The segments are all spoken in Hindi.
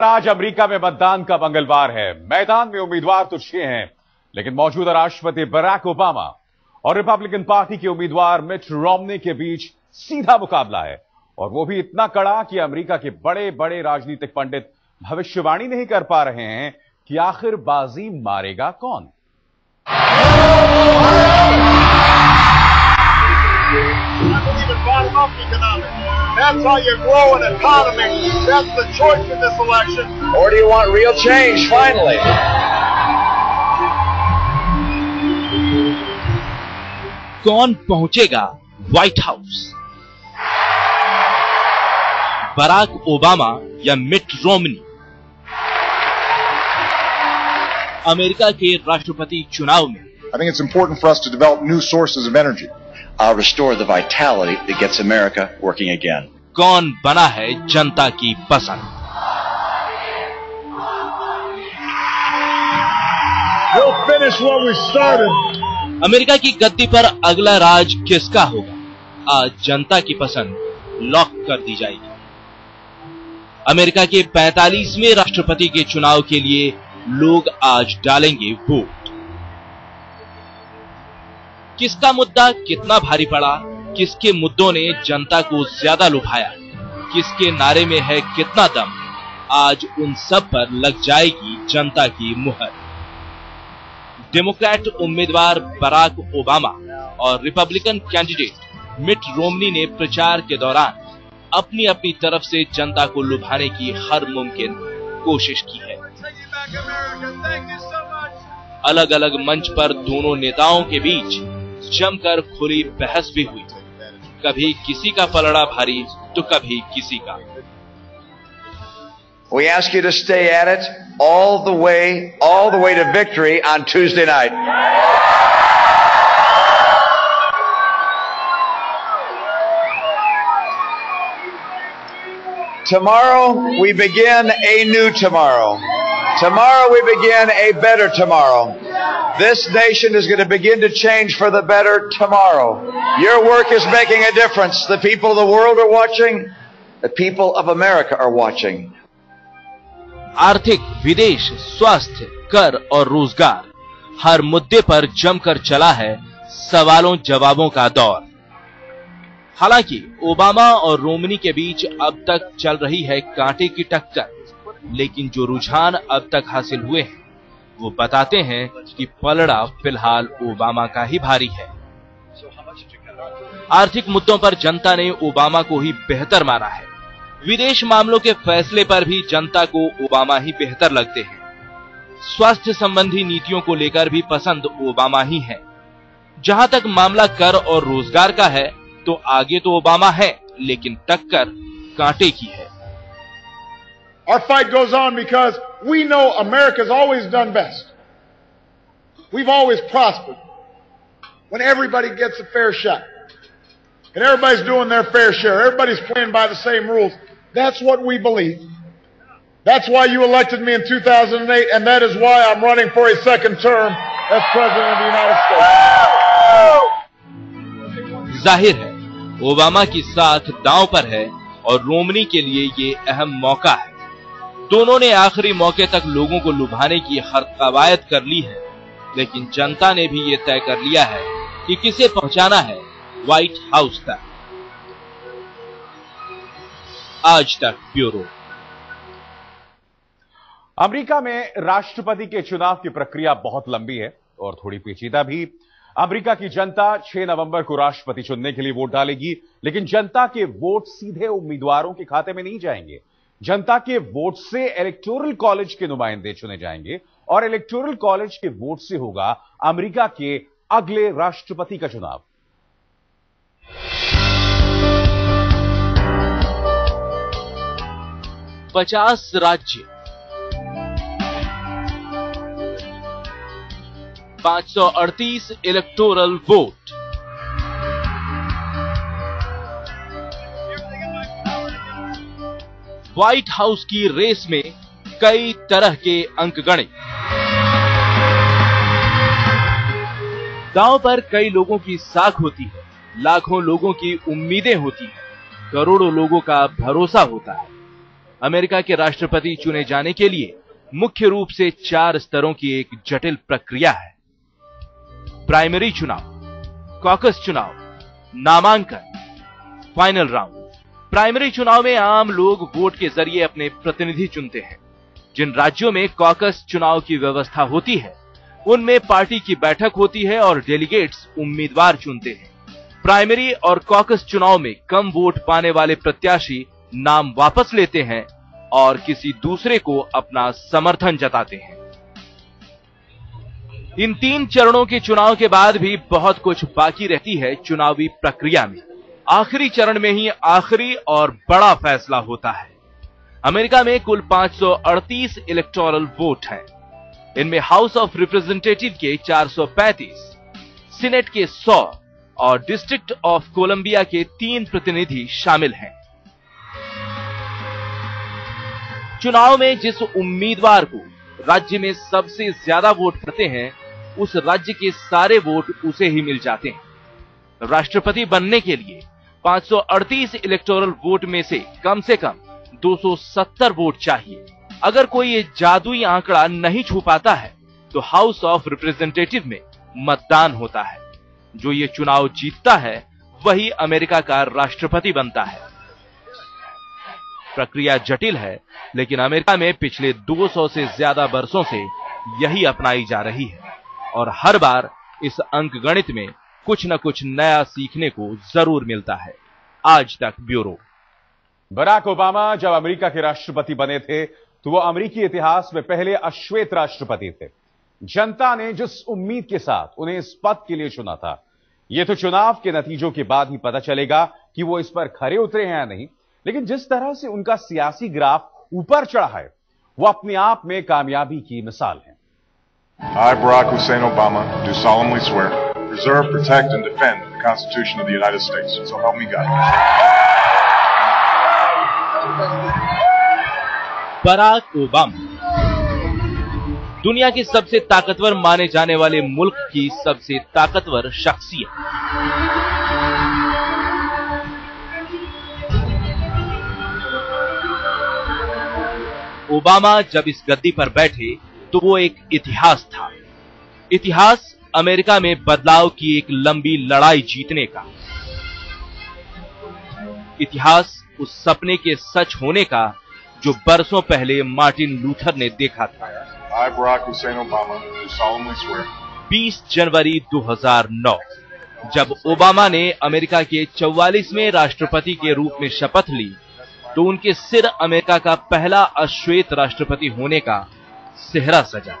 आज अमेरिका में मतदान का मंगलवार है। मैदान में उम्मीदवार तो छह हैं, लेकिन मौजूदा राष्ट्रपति बराक ओबामा और रिपब्लिकन पार्टी के उम्मीदवार मिट रोमनी के बीच सीधा मुकाबला है। और वो भी इतना कड़ा कि अमेरिका के बड़े बड़े राजनीतिक पंडित भविष्यवाणी नहीं कर पा रहे हैं कि आखिर बाजी मारेगा कौन। That's how you grow an economy. That's the choice in this election. Or do you want real change finally? कौन पहुंचेगा व्हाइट हाउस बराक ओबामा या मिट रोमनी अमेरिका के राष्ट्रपति चुनाव में I think it's important for us to develop new sources of energy. I'll restore the vitality that gets America working again. कौन बना है जनता की पसंद We'll finish what we started. America की गद्दी पर अगला राज किसका होगा आज जनता की पसंद लॉक कर दी जाएगी अमेरिका के 45वें राष्ट्रपति के चुनाव के लिए लोग आज डालेंगे वोट किसका मुद्दा कितना भारी पड़ा, किसके मुद्दों ने जनता को ज़्यादा लुभाया, किसके नारे में है कितना दम, आज उन सब पर लग जाएगी जनता की मुहर। डेमोक्रेट उम्मीदवार बराक ओबामा और रिपब्लिकन कैंडिडेट मिट रोमनी ने प्रचार के दौरान अपनी अपनी तरफ़ से जनता को लुभाने की हर मुमकिन कोशिश की है। अलग अलग मंच पर दोनों नेताओं के बीच जमकर खुली बहस भी हुई कभी किसी का पलड़ा भारी तो कभी किसी का We ask you to stay at it all the way, all the way to victory on Tuesday night. Tomorrow we begin a new tomorrow. Tomorrow we begin a better tomorrow. This nation is going to begin to change for the better tomorrow. Your work is making a difference. The people of the world are watching. The people of America are watching. आर्थिक विदेश स्वास्थ्य कर और रोज़गार हर मुद्दे पर जमकर चला है सवालों जवाबों का दौर हालाँकि ओबामा और रोमनी के बीच अब तक चल रही है कांटे की टक्कर लेकिन जो रुझान अब तक हासिल हुए हैं वो बताते हैं कि पलड़ा फ़िलहाल ओबामा का ही भारी है। आर्थिक मुद्दों पर जनता ने ओबामा को ही बेहतर माना है। विदेश मामलों के फैसले पर भी जनता को ओबामा ही बेहतर लगते हैं। स्वास्थ्य संबंधी नीतियों को लेकर भी पसंद ओबामा ही है। जहाँ तक मामला कर और रोज़गार का है तो आगे तो ओबामा है, लेकिन टक्कर कांटे की है। Our fight goes on because we know America's always done best. We've always prospered when everybody gets a fair shot. And everybody's doing their fair share. Everybody's playing by the same rules. That's what we believe. That's why you elected me in 2008, and that is why I'm running for a second term as President of the United States. जाहिर है ओबामा की साथ दांव पर है और रोमनी के लिए ये अहम मौका है दोनों ने आखिरी मौके तक लोगों को लुभाने की हर कवायद कर ली है। लेकिन जनता ने भी ये तय कर लिया है कि किसे पहुंचाना है व्हाइट हाउस तक। आज तक ब्यूरो। अमेरिका में राष्ट्रपति के चुनाव की प्रक्रिया बहुत लंबी है और थोड़ी पेचीदा भी। अमेरिका की जनता 6 नवंबर को राष्ट्रपति चुनने के लिए वोट डालेगी, लेकिन जनता के वोट सीधे उम्मीदवारों के खाते में नहीं जाएँगे। जनता के वोट से इलेक्टोरल कॉलेज के नुमाइंदे चुने जाएँगे और इलेक्टोरल कॉलेज के वोट से होगा अमेरिका के अगले राष्ट्रपति का चुनाव। पचास राज्य। 538 इलेक्टोरल वोट व्हाइट हाउस की रेस में कई तरह के अंक गणे दांव पर कई लोगों की साख होती है, लाखों लोगों की उम्मीदें होती हैं, करोड़ों लोगों का भरोसा होता है। अमेरिका के राष्ट्रपति चुने जाने के लिए मुख्य रूप से चार स्तरों की एक जटिल प्रक्रिया है। प्राइमरी चुनाव कॉकस चुनाव, नामांकन फाइनल राउंड प्राइमरी चुनाव में आम लोग वोट के ज़रिए अपने प्रतिनिधि चुनते हैं। जिन राज्यों में कॉकस चुनाव की व्यवस्था होती है, उनमें पार्टी की बैठक होती है और डेलीगेट्स उम्मीदवार चुनते हैं। प्राइमरी और कॉकस चुनाव में कम वोट पाने वाले प्रत्याशी नाम वापस लेते हैं और किसी दूसरे को अपना समर्थन जताते हैं। इन तीन चरणों के चुनाव के बाद भी बहुत कुछ बाकी रहती है चुनावी प्रक्रिया में। आखिरी चरण में ही आखिरी और बड़ा फैसला होता है। अमेरिका में कुल 538 इलेक्टोरल वोट हैं। इनमें हाउस ऑफ़ रिप्रेजेंटेटिव के 435, सीनेट के 100 और डिस्ट्रिक्ट ऑफ़ कोलंबिया के तीन प्रतिनिधि शामिल हैं। चुनाव में जिस उम्मीदवार को राज्य में सबसे ज़्यादा वोट पड़ते हैं उस राज्य के सारे वोट उसे ही मिल जाते हैं। राष्ट्रपति बनने के लिए 538 इलेक्टोरल वोट में से कम से कम 270 वोट चाहिए। अगर कोई ये जादुई आंकड़ा नहीं छू पाता है तो हाउस ऑफ़ रिप्रेजेंटेटिव में मतदान होता है। जो ये चुनाव जीतता है, वही अमेरिका का राष्ट्रपति बनता है। प्रक्रिया जटिल है, लेकिन अमेरिका में पिछले 200 से ज़्यादा वर्षों से यही अपनाई जा रही है। और हर बार इस अंक गणित में कुछ न कुछ नया सीखने को ज़रूर मिलता है। आज तक ब्यूरो। बराक ओबामा जब अमेरिका के राष्ट्रपति बने थे तो वो अमेरिकी इतिहास में पहले अश्वेत राष्ट्रपति थे। जनता ने जिस उम्मीद के साथ उन्हें इस पद के लिए चुना था यह तो चुनाव के नतीजों के बाद ही पता चलेगा कि वो इस पर खरे उतरे हैं या नहीं। लेकिन जिस तरह से उनका सियासी ग्राफ ऊपर चढ़ा है वो अपने आप में कामयाबी की मिसाल है। I, Barack Hussein Obama, do solemnly swear preserve, protect, and defend the Constitution of the United States. So help me God. Barack Obama दुनिया के सबसे ताकतवर माने जाने वाले मुल्क की सबसे ताकतवर शख्सियत ओबामा जब इस गद्दी पर बैठे तो वो एक इतिहास था इतिहास अमेरिका में बदलाव की एक लंबी लड़ाई जीतने का। इतिहास उस सपने के सच होने का जो बरसों पहले मार्टिन लूथर ने देखा था। I, Barack Hussein Obama, do solemnly swear 20 जनवरी 2009 जब ओबामा ने अमेरिका के 44वें राष्ट्रपति के रूप में शपथ ली तो उनके सिर अमेरिका का पहला अश्वेत राष्ट्रपति होने का सेहरा सजा।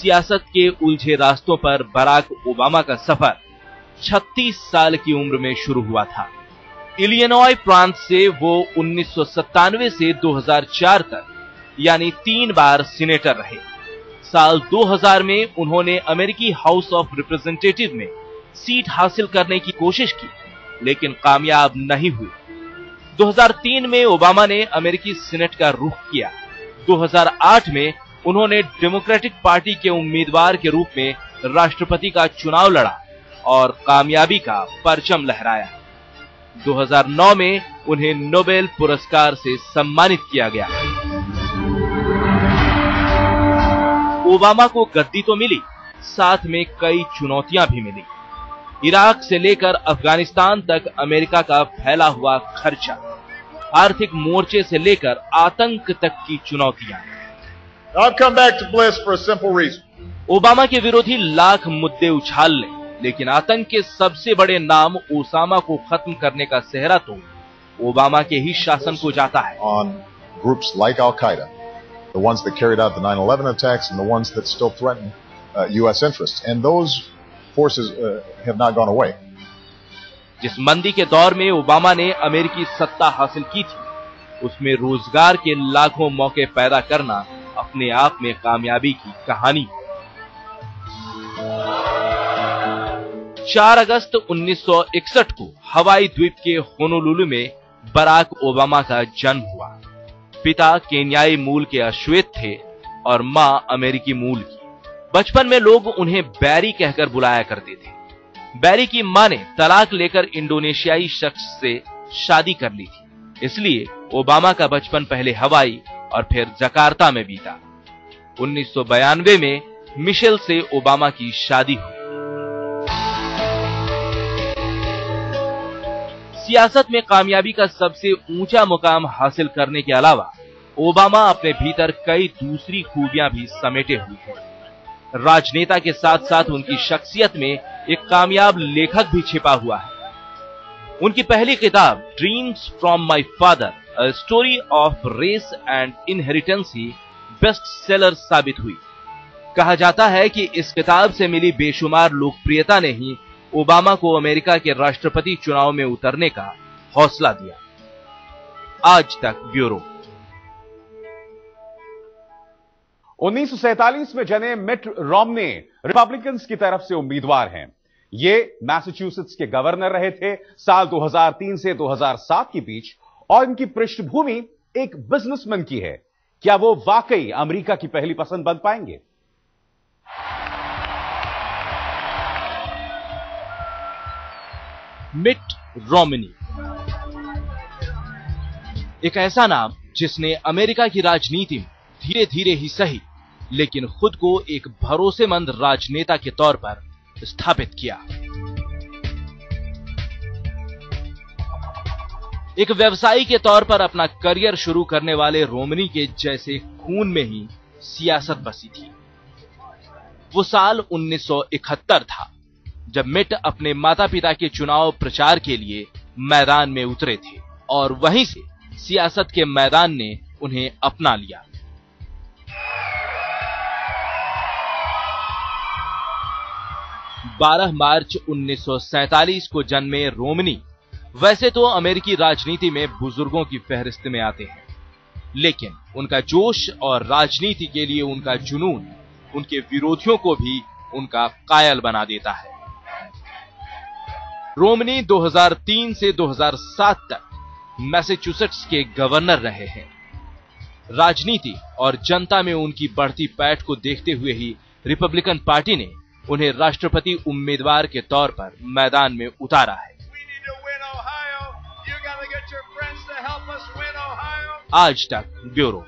सियासत के उलझे रास्तों पर बराक ओबामा का सफ़र 36 साल की उम्र में शुरू हुआ था। इलियनॉय प्रांत से वो उन्नीस से 2004 तक, यानी तीन बार सीनेटर रहे। साल 2000 में उन्होंने अमेरिकी हाउस ऑफ़ रिप्रेजेंटेटिव में सीट हासिल करने की कोशिश की, लेकिन कामयाब नहीं हुई। 2003 में ओबामा ने अमेरिकी सीनेट का रुख किया। 2008 में उन्होंने डेमोक्रेटिक पार्टी के उम्मीदवार के रूप में राष्ट्रपति का चुनाव लड़ा और कामयाबी का परचम लहराया। 2009 में उन्हें नोबेल पुरस्कार से सम्मानित किया गया। ओबामा को गद्दी तो मिली, साथ में कई चुनौतियाँ भी मिली। इराक से लेकर अफ़गानिस्तान तक अमेरिका का फैला हुआ खर्चा, आर्थिक मोर्चे से लेकर आतंक तक की चुनौतियाँ। I've come back to Bliss for a simple reason. Obama के विरोधी लाख मुद्दे उछाल लें लेकिन आतंक के सबसे बड़े नाम ओसामा को खत्म करने का सेहरा तो ओबामा के ही शासन को जाता है on groups like Al Qaeda, the ones that carried out the 9 11 attacks and the ones that still threaten uh, U.S. interests. And those forces uh, have not gone away. जिस मंदी के दौर में ओबामा ने अमेरिकी सत्ता हासिल की थी उसमें रोजगार के लाखों मौके पैदा करना अपने आप में कामयाबी की कहानी। 4 अगस्त 1961 को हवाई द्वीप के होनोलुलु में बराक ओबामा का जन्म हुआ। पिता केन्याई मूल के अश्वेत थे और माँ अमेरिकी मूल की। बचपन में लोग उन्हें बैरी कहकर बुलाया करते थे। बैरी की माँ ने तलाक लेकर इंडोनेशियाई शख्स से शादी कर ली थी। इसलिए ओबामा का बचपन पहले हवाई और फिर जकार्ता में बीता। उन्नीस में मिशेल से ओबामा की शादी हुई। सियासत में कामयाबी का सबसे ऊँचा मुकाम हासिल करने के अलावा, ओबामा अपने भीतर कई दूसरी खूबियाँ भी समेटे हुए हैं। राजनेता के साथ साथ उनकी शख्सियत में एक कामयाब लेखक भी छिपा हुआ है। उनकी पहली किताब Dreams from my father story of race and inheritance he best seller साबित हुई। कहा जाता है कि इस किताब से मिली बेशुमार लोकप्रियता ने ही ओबामा को अमेरिका के राष्ट्रपति चुनाव में उतरने का हौसला दिया। आज तक ब्यूरो। उन्नीस में जने मिट रोमने रिपब्लिकन्स की तरफ़ से उम्मीदवार हैं। ये मैसेच्यूसेट्स के गवर्नर रहे थे साल 2003 से 2007 के बीच, और इनकी पृष्ठभूमि एक बिजनेसमैन की है। क्या वो वाकई अमेरिका की पहली पसंद बन पाएँगे? मिट रोमिनी। एक ऐसा नाम जिसने अमेरिका की राजनीति में धीरे धीरे ही सही, लेकिन खुद को एक भरोसेमंद राजनेता के तौर पर स्थापित किया। एक व्यवसायी के तौर पर अपना करियर शुरू करने वाले रोमनी के जैसे खून में ही सियासत बसी थी। वो साल 1971 था, जब मिट अपने माता पिता के चुनाव प्रचार के लिए मैदान में उतरे थे और वहीं से सियासत के मैदान ने उन्हें अपना लिया। बारह मार्च 1947 को जन्मे रोमनी। वैसे तो अमेरिकी राजनीति में बुज़ुर्गों की फहरिस्त में आते हैं। लेकिन उनका जोश और राजनीति के लिए उनका जुनून, उनके विरोधियों को भी उनका कायल बना देता है। रोमनी 2003 से 2007 तक मैसेच्यूसेट्स के गवर्नर रहे हैं। राजनीति और जनता में उनकी बढ़ती पैठ को देखते हुए ही रिपब्लिकन पार्टी ने उन्हें राष्ट्रपति उम्मीदवार के तौर पर मैदान में उतारा है। आज तक ब्यूरो।